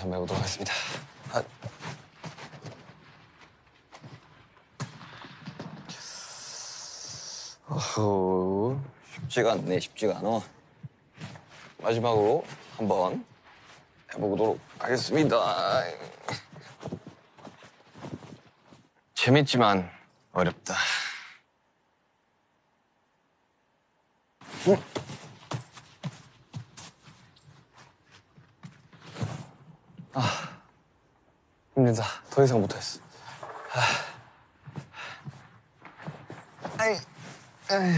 한번 해보도록 하겠습니다. 아. 어허, 쉽지가 않네, 쉽지가 않아. 마지막으로 한번 해보도록 하겠습니다. 재밌지만 어렵다. 힘들다. 더 이상 못하겠어. 아. 아이, 아이.